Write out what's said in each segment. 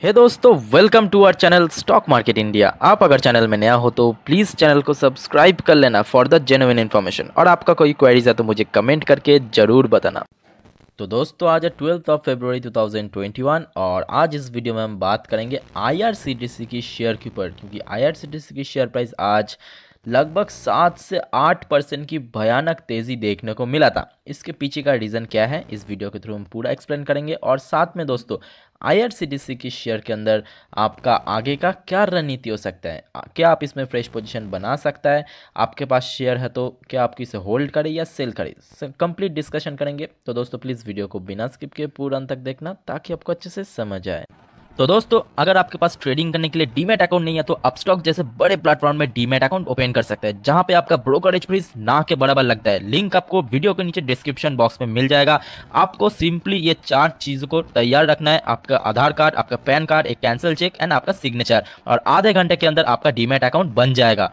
हे hey दोस्तों welcome to our channel stock market India आप अगर चैनल में नया हो तो प्लीज़ चैनल को सब्सक्राइब कर लेना फॉर द जेन्युइन इन्फॉर्मेशन और आपका कोई क्वेरीज है तो मुझे कमेंट करके ज़रूर बताना। तो दोस्तों, आज है ट्वेल्थ ऑफ़ फरवरी 2021 और आज इस वीडियो में हम बात करेंगे आईआरसीटीसी की शेयर के ऊपर, क्योंकि आईआरसीटीसी की शेयर प्राइस आज लगभग सात से आठ परसेंट की भयानक तेज़ी देखने को मिला था। इसके पीछे का रीज़न क्या है? इस वीडियो के थ्रू हम पूरा एक्सप्लेन करेंगे। और साथ में दोस्तों आईआरसीटीसी की शेयर के अंदर आपका आगे का क्या रणनीति हो सकता है? क्या आप इसमें फ्रेश पोजीशन बना सकता है? आपके पास शेयर है तो क्या आप इसे होल्ड करें या सेल करें? कंप्लीट डिस्कशन करेंगे। तो दोस्तों प्लीज़ वीडियो को बिना स्किप किए पूरा अंत तक देखना ताकि आपको अच्छे से समझ आए। तो दोस्तों, अगर आपके पास ट्रेडिंग करने के लिए डीमेट अकाउंट नहीं है तो आप स्टॉक जैसे बड़े प्लेटफॉर्म में डीमेट अकाउंट ओपन कर सकते हैं, जहाँ पे आपका ब्रोकरेज फ़ीस ना के बराबर लगता है। लिंक आपको वीडियो के नीचे डिस्क्रिप्शन बॉक्स में मिल जाएगा। आपको सिंपली ये चार चीज़ों को तैयार रखना है, आपका आधार कार्ड, आपका पैन कार्ड, एक कैंसिल चेक एंड आपका सिग्नेचर और आधे घंटे के अंदर आपका डीमेट अकाउंट बन जाएगा।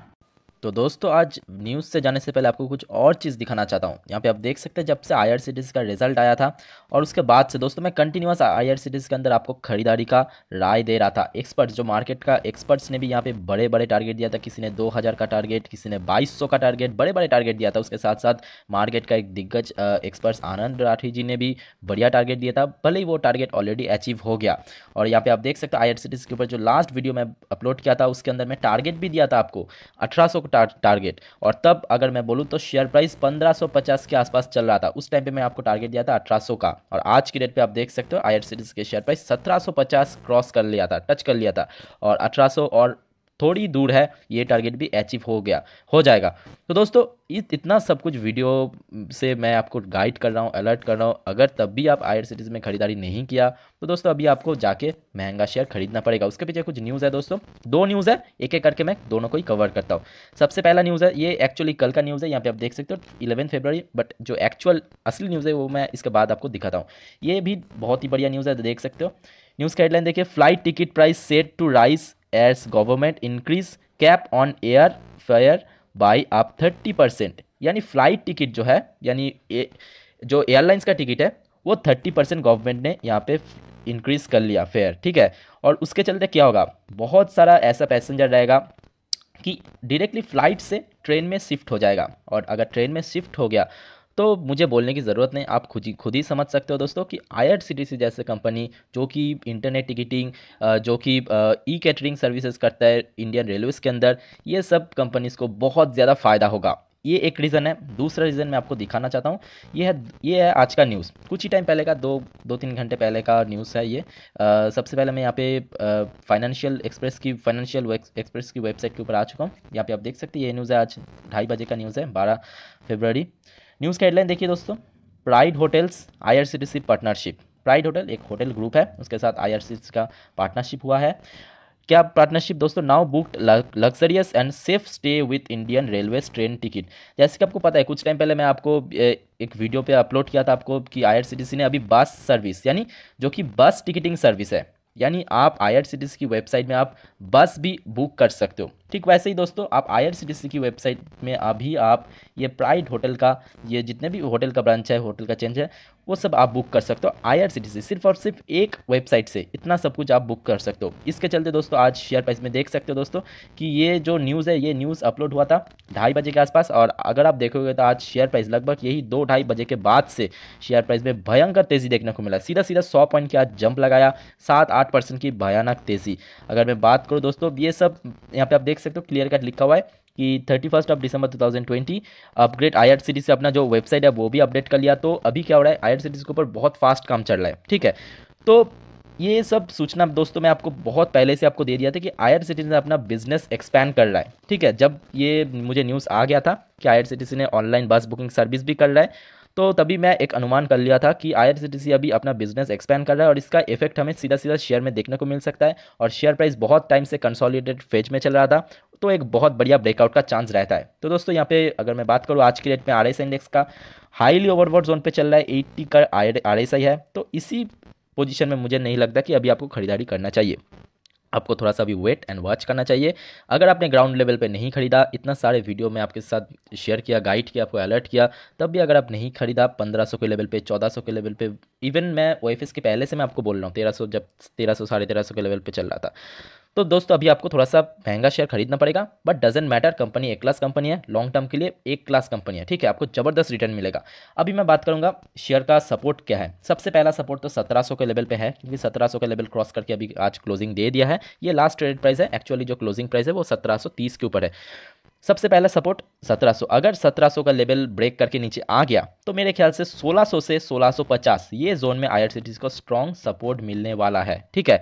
तो दोस्तों, आज न्यूज़ से जाने से पहले आपको कुछ और चीज़ दिखाना चाहता हूँ। यहाँ पे आप देख सकते हैं, जब से आईआरसीडीएस का रिज़ल्ट आया था और उसके बाद से दोस्तों, मैं कंटिन्यूस आई के अंदर आपको खरीदारी का राय दे रहा था। एक्सपर्ट्स जो मार्केट का एक्सपर्ट्स ने भी यहाँ पे बड़े बड़े टारगेट दिया था। किसी ने दो हज़ार का टारगेट किसी ने बाईस का टारगेट बड़े बड़े टारगेट दिया था। उसके साथ साथ मार्केट का एक दिग्गज एक्सपर्ट्स आनंद राठी जी ने भी बढ़िया टारगेट दिया था। भले ही वो टारगेट ऑलरेडी अचीव हो गया। और यहाँ पे आप देख सकते हैं आई के ऊपर जो लास्ट वीडियो मैं अपलोड किया था, उसके अंदर मैं टारगेट भी दिया था आपको। अठारह सौ टारगेट और तब अगर मैं बोलूँ तो शेयर प्राइस 1550 के आसपास चल रहा था। उस टाइम पे मैं आपको टारगेट दिया था 1800 का। और आज की डेट पे आप देख सकते हो आई के शेयर प्राइस 1750 क्रॉस कर लिया था टच कर लिया था। और 1800 और थोड़ी दूर है, ये टारगेट भी अचीव हो गया, हो जाएगा। तो दोस्तों इतना सब कुछ वीडियो से मैं आपको गाइड कर रहा हूँ अलर्ट कर रहा हूँ। अगर तब भी आप आई सिटीज़ में खरीदारी नहीं किया तो दोस्तों, अभी आपको जाके महँगा शेयर खरीदना पड़ेगा। उसके पीछे कुछ न्यूज़ है दोस्तों। दो न्यूज़ है एक एक करके मैं दोनों को ही कवर करता हूँ। सबसे पहला न्यूज़ है, ये एक्चुअली कल का न्यूज़ है, यहाँ पे आप देख सकते हो इलेवन फेबर बट जो एक्चुअल असली न्यूज़ है, वो मैं इसके बाद आपको दिखाता हूँ। ये भी बहुत ही बढ़िया न्यूज़ है, देख सकते हो। न्यूज़ का हेडलाइन देखिए flight ticket price set to rise as government increase cap on air fare by up thirty percent यानी फ़्लाइट टिकट जो है, यानी जो एयरलाइंस का टिकट है, वो थर्टी परसेंट गवर्नमेंट ने यहाँ पे इंक्रीज़ कर लिया फेयर ठीक है? और उसके चलते क्या होगा? बहुत सारा ऐसा पैसेंजर रहेगा कि डायरेक्टली फ़्लाइट से ट्रेन में शिफ्ट हो जाएगा। और अगर ट्रेन में शिफ्ट हो गया तो मुझे बोलने की ज़रूरत नहीं। आप खुद ही खुद ही समझ सकते हो दोस्तों कि आई जैसे कंपनी जो कि इंटरनेट टिकटिंग जो कि ई कैटरिंग सर्विसेज़ करता है इंडियन रेलवेज़ के अंदर ये सब कंपनीज़ को बहुत ज़्यादा फ़ायदा होगा। ये एक रीज़न है। दूसरा रीज़न मैं आपको दिखाना चाहता हूँ। ये है ये है आज का न्यूज़ कुछ ही टाइम पहले का दो दो तीन घंटे पहले का न्यूज़ है ये। आ, सबसे पहले मैं यहाँ पे फाइनेंशियल एक्सप्रेस की फाइनेंशियल एक्सप्रेस की वेबसाइट के ऊपर आ चुका हूँ। यहाँ पे आप देख सकते हैं ये न्यूज़ है आज ढाई बजे का न्यूज़ है बारह फेबररी न्यूज़ हेडलाइन देखिए दोस्तों Pride Hotels IRCTC partnership Pride Hotel एक होटल ग्रुप है, उसके साथ आईआरसीटीसी का पार्टनरशिप हुआ है। क्या पार्टनरशिप दोस्तों now booked luxurious and safe stay with Indian railway train ticket जैसे कि आपको पता है, कुछ टाइम पहले मैं आपको एक वीडियो पे अपलोड किया था आपको कि आईआरसीटीसी ने अभी बस सर्विस यानी जो कि बस टिकटिंग सर्विस है, यानी आप आईआरसीटीसी की वेबसाइट में आप बस भी बुक कर सकते हो। ठीक, वैसे ही दोस्तों, आप आई की वेबसाइट में अभी आप ये प्राइड होटल का, ये जितने भी होटल का ब्रांच है होटल का चेंज है, वो सब आप बुक कर सकते हो आई सिर्फ़ और सिर्फ़ एक वेबसाइट से इतना सब कुछ आप बुक कर सकते हो। इसके चलते दोस्तों, आज शेयर प्राइस में देख सकते हो दोस्तों कि ये जो न्यूज़ है, ये न्यूज़ अपलोड हुआ था ढाई बजे के आसपास और अगर आप देखोगे तो आज शेयर प्राइस लगभग यही दो ढाई बजे के बाद से शेयर प्राइस में भयंकर तेज़ी देखने को मिला। सीधा सीधा सौ पॉइंट की आज जंप लगाया? सात आठ परसेंट की भयानक तेज़ी। अगर मैं बात करूँ दोस्तों, ये सब यहाँ पे आप देख सकते हो क्लियर कट लिखा हुआ है कि thirty first of December 2020 upgrade आई से अपना जो वेबसाइट है, वो भी अपडेट कर लिया। तो अभी क्या हो रहा है आई के ऊपर बहुत फास्ट काम चल रहा है, ठीक है? तो ये सब सूचना दोस्तों, मैं आपको बहुत पहले से आपको दे दिया था कि आयर सिटीजन अपना बिज़नेस एक्सपैंड कर रहा है, ठीक है? जब ये मुझे न्यूज़ आ गया था कि आयर सिटीजन ने ऑनलाइन बस बुकिंग सर्विस भी कर रहा है तो तभी मैं एक अनुमान कर लिया था कि आई अभी अपना बिज़नेस एक्सपैंड कर रहा है और इसका इफ़ेक्ट हमें सीधा सीधा शेयर में देखने को मिल सकता है और शेयर प्राइस बहुत टाइम से कंसोलिडेटेड फ़ेज़ में चल रहा था तो एक बहुत बढ़िया ब्रेकआउट का चांस रहता है। तो दोस्तों, यहाँ पे अगर मैं बात करूँ आज की डेट में RSI इंडेक्स का हाईली ओवरबॉट जोन पे चल रहा है एट्टी का आर है तो इसी पोजीशन में मुझे नहीं लगता कि अभी आपको खरीदारी करना चाहिए। आपको थोड़ा सा भी वेट एंड वॉच करना चाहिए। अगर आपने ग्राउंड लेवल पे नहीं खरीदा, इतना सारे वीडियो में आपके साथ शेयर किया गाइड किया, आपको अलर्ट किया, तब भी अगर आप नहीं खरीदा 1500 के लेवल पे 1400 के लेवल पे इवन मैं ओ के पहले से मैं आपको बोल रहा हूँ 1300 जब, तेरह साढ़े तेरह के लेवल पर चल रहा था। तो दोस्तों, अभी आपको थोड़ा सा महँगा शेयर खरीदना पड़ेगा बट डजेंट मैटर कंपनी एक क्लास कंपनी है लॉन्ग टर्म के लिए एक क्लास कंपनी है, ठीक है? आपको ज़बरदस्त रिटर्न मिलेगा। अभी मैं बात करूँगा शेयर का सपोर्ट क्या है। सबसे पहला सपोर्ट तो 1700 के लेवल पे है, क्योंकि 1700 के लेवल क्रॉस करके अभी आज क्लोजिंग दे दिया है। ये लास्ट ट्रेड प्राइस है एक्चुअली जो क्लोजिंग प्राइस है वो सत्रह सौ तीस के ऊपर है। सबसे पहला सपोर्ट 1700 अगर 1700 का लेवल ब्रेक करके नीचे आ गया तो मेरे ख्याल से 1600 से 1650 ये जोन में आईआरसीटीसी को स्ट्रॉन्ग सपोर्ट मिलने वाला है, ठीक है?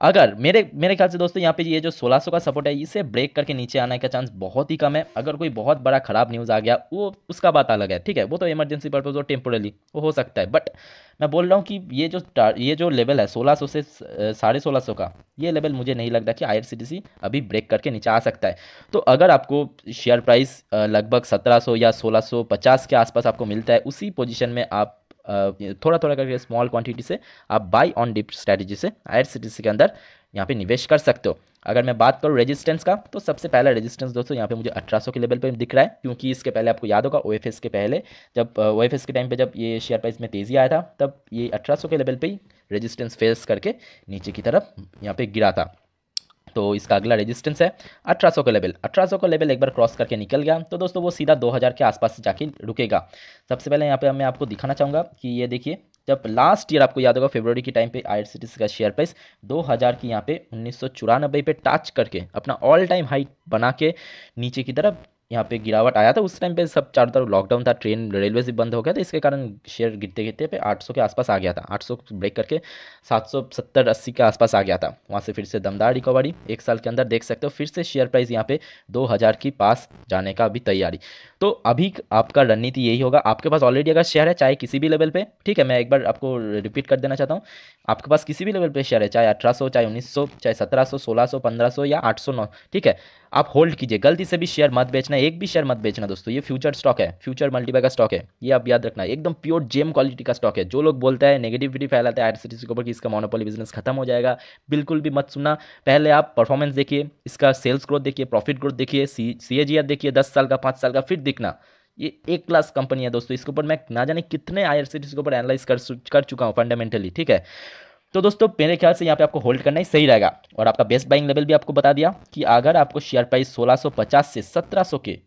अगर, मेरे मेरे ख्याल से दोस्तों यहाँ पे ये जो 1600 का सपोर्ट है, इसे ब्रेक करके नीचे आने का चांस बहुत ही कम है। अगर कोई बहुत बड़ा खराब न्यूज़ आ गया, वो, उसका बात अलग है, ठीक है? वो तो इमरजेंसी पर्पज और टेम्पोरली वो हो सकता है। बट मैं बोल रहा हूँ कि ये जो ये जो लेवल है 1600 से साढ़े सोलह का, ये लेवल मुझे नहीं लगता कि IRCTC अभी ब्रेक करके नीचे आ सकता है। तो अगर आपको शेयर प्राइस लगभग सत्रह सौ या सोलह के आसपास आपको मिलता है, उसी पोजिशन में आप थोड़ा थोड़ा करके स्मॉल क्वांटिटी से आप बाई ऑन डिप स्ट्रैटेजी से आई के अंदर यहाँ पे निवेश कर सकते हो। अगर मैं बात करूँ रेजिस्टेंस का तो सबसे पहला रेजिस्टेंस दोस्तों यहाँ पे मुझे 1800 के लेवल पे दिख रहा है, क्योंकि इसके पहले आपको याद होगा ओएफएस के पहले, जब ओएफएस के टाइम पे जब ये शेयर प्राइस में तेज़ी आया था, तब ये 1800 के लेवल पे ही रेजिस्टेंस फेस करके नीचे की तरफ़ यहाँ पे गिरा था। तो इसका अगला रेजिस्टेंस है 1800 का लेवल 1800 का लेवल एक बार क्रॉस करके निकल गया तो दोस्तों वो सीधा 2000 के आसपास से जाके रुकेगा। सबसे पहले यहाँ पे मैं आपको दिखाना चाहूँगा कि ये देखिए, जब लास्ट ईयर आपको याद होगा फेब्रवरी के टाइम पे आई का शेयर प्राइस 2000 की यहाँ पे उन्नीस पे टच करके अपना ऑल टाइम हाई बना के नीचे की तरफ़ यहाँ पे गिरावट आया था। उस टाइम पे सब चारों तरफ़ लॉकडाउन था ट्रेन रेलवे से बंद हो गया था। इसके कारण शेयर गिरते गिरते पे 800 के आसपास आ गया था। 800 ब्रेक करके 770 80 के आसपास आ गया था। वहाँ से फिर से दमदार रिकवरी एक साल के अंदर देख सकते हो, फिर से शेयर प्राइस यहाँ पे 2000 की पास जाने का भी तैयारी। तो अभी आपका रणनीति यही होगा। आपके पास ऑलरेडी अगर शेयर है, चाहे किसी भी लेवल पे, ठीक है, मैं एक बार आपको रिपीट कर देना चाहता हूँ। आपके पास किसी भी लेवल पे शेयर है, चाहे अठारह सौ, चाहे उन्नीस सौ, चाहे सत्रह सौ, सोलह सौ, पंद्रह सौ या आठ सौ नौ, ठीक है? आप होल्ड कीजिए। गलती से भी शेयर मत बेचना, एक भी शेयर मत बेचना दोस्तों। ये फ्यूचर स्टॉक है फ्यूचर मल्टीबाय का स्टॉक है। ये आप याद रखना, एकदम प्योर जेम क्वालिटी का स्टॉक है। जो लोग बोलते हैं नेगेटिविटी फैलाते हैं आई के ऊपर कि इसका मोनोपोली बिज़नेस खत्म हो जाएगा, बिल्कुल भी मत सुनना। पहले आप परफॉर्मेंस देखिए, इसका सेल्स ग्रोथ देखिए प्रॉफिट ग्रोथ देखिए सी सी देखिए, दस साल का, पाँच साल का, फिर दिखना। ये एक क्लास कंपनी है दोस्तों, इसके ऊपर मैं ना जाने कितने आई के ऊपर एनालाइज कर कर चुका हूँ फंडामेंटली ठीक है? तो दोस्तों, मेरे ख्याल से यहाँ पे आपको होल्ड करना ही सही रहेगा। और आपका बेस्ट बाइंग लेवल भी आपको बता दिया कि अगर आपको शेयर प्राइस 1650 से 1700 के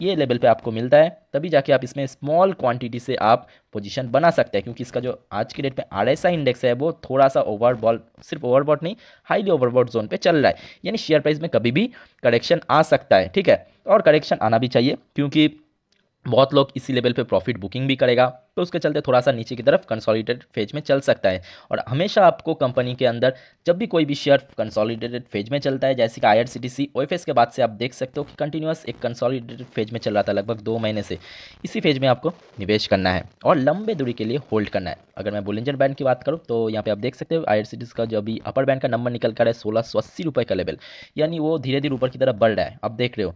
ये लेवल पे आपको मिलता है, तभी जाके आप इसमें स्मॉल क्वांटिटी से आप पोजीशन बना सकते हैं, क्योंकि इसका जो आज के डेट पे आर इंडेक्स है, वो थोड़ा सा ओवरबॉल सिर्फ़ ओवरबॉट नहीं हाईली ओवरबॉट जोन पे चल रहा है। यानी शेयर प्राइस में कभी भी करेक्शन आ सकता है, ठीक है? और करेक्शन आना भी चाहिए, क्योंकि बहुत लोग इसी लेवल पे प्रॉफिट बुकिंग भी करेगा तो उसके चलते थोड़ा सा नीचे की तरफ़ कंसोलिडेटेड फ़ेज़ में चल सकता है। और हमेशा आपको कंपनी के अंदर जब भी कोई भी शेयर कंसोलिडेटेड फ़ेज़ में चलता है, जैसे कि I R C T C के बाद से आप देख सकते हो कि कंटिन्यूस एक कंसोलिडेटेड फ़ेज़ में चल रहा था लगभग दो महीने से। इसी फ़ेज़ में आपको निवेश करना है और लंबे दूरी के लिए होल्ड करना है। अगर मैं बुलिंजर बैंड की बात करूँ तो यहाँ पर आप देख सकते हो आई का जो अभी अपर बैंड का नंबर निकल कर है, सोलह सौ अस्सी रुपये का लेवल यानी वो धीरे धीरे ऊपर की तरफ़ बढ़ रहा है। आप देख रहे हो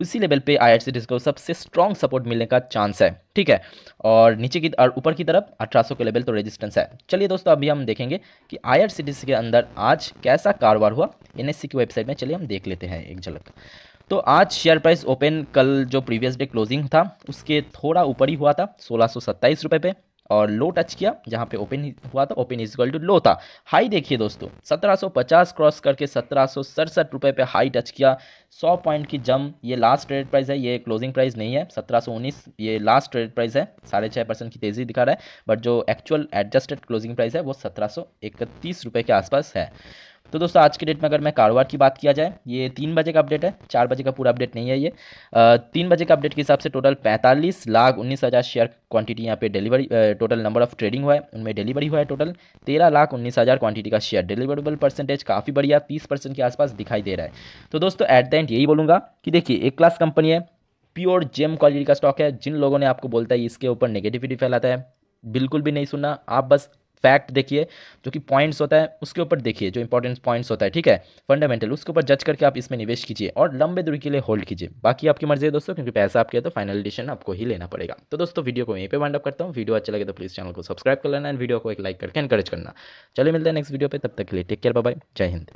उसी लेवल पे आई को सबसे स्ट्रॉन्ग सपोर्ट मिलने का चांस है, ठीक है? और नीचे की, और ऊपर की तरफ़ 1800 के लेवल तो रेजिस्टेंस है। चलिए दोस्तों, अभी हम देखेंगे कि आई के अंदर आज कैसा कारोबार हुआ। एनएससी की वेबसाइट में चलिए हम देख लेते हैं एक झलक। तो आज शेयर प्राइस ओपन कल जो प्रीवियस डे क्लोजिंग था, उसके थोड़ा ऊपर ही हुआ था, सोलह सौ पे। और लो टच किया, जहाँ पे ओपन हुआ था, open is equal to low था। हाई देखिए दोस्तों 1750 क्रॉस करके सत्रह रुपए पे हाई टच किया। 100 पॉइंट की जम, ये लास्ट ट्रेड प्राइस है, ये क्लोजिंग प्राइस नहीं है 1719 ये लास्ट ट्रेड प्राइस है, साढ़े छः परसेंट की तेज़ी दिखा रहा है बट जो एक्चुअल एडजस्टेड क्लोजिंग प्राइस है, वो सत्रह रुपए के आसपास है। तो दोस्तों, आज के डेट में अगर मैं कारोबार की बात किया जाए, ये तीन बजे का अपडेट है, चार बजे का पूरा अपडेट नहीं है ये। तीन बजे का अपडेट के हिसाब से टोटल पैंतालीस लाख उन्नीस हज़ार शेयर क्वांटिटी यहाँ पे delivery total number of trading हुआ है, उनमें डिलीवरी हुआ है टोटल तेरह लाख उन्नीस हज़ार क्वांटिटी का शेयर डिलीवरेबल परसेंटेज काफ़ी बढ़िया, तीस परसेंट के आसपास दिखाई दे रहा है। तो दोस्तों एट द एंड यही बोलूँगा कि देखिए, एक क्लास कंपनी है प्योर जेम क्वालिटी का स्टॉक है, जिन लोगों ने आपको बोलता है इसके ऊपर नेगेटिविटी फैलाता है, बिल्कुल भी नहीं सुनना, आप बस फैक्ट देखिए, जो कि पॉइंट्स होता है, उसके ऊपर देखिए, जो इंपॉर्टेंट पॉइंट्स होता है, ठीक है? फंडामेंटल, उसके ऊपर जज करके आप इसमें निवेश कीजिए और लंबे दूरी के लिए होल्ड कीजिए। बाकी आपकी मर्ज़ी है दोस्तों, क्योंकि पैसा आपके तो फाइनल डिसीज़न आपको ही लेना पड़ेगा। तो दोस्तों वीडियो को यहीं पर वाइंड अप करता हूँ। वीडियो अच्छा लगे तो प्लीज़ चैनल को सब्सक्राइब कर लेना एंड वीडियो को एक लाइक करके एनकरेज करना। चलिए मिलते हैं नेक्स्ट वीडियो पर तब तक के लिए टेक केयर बाय जय हिंद।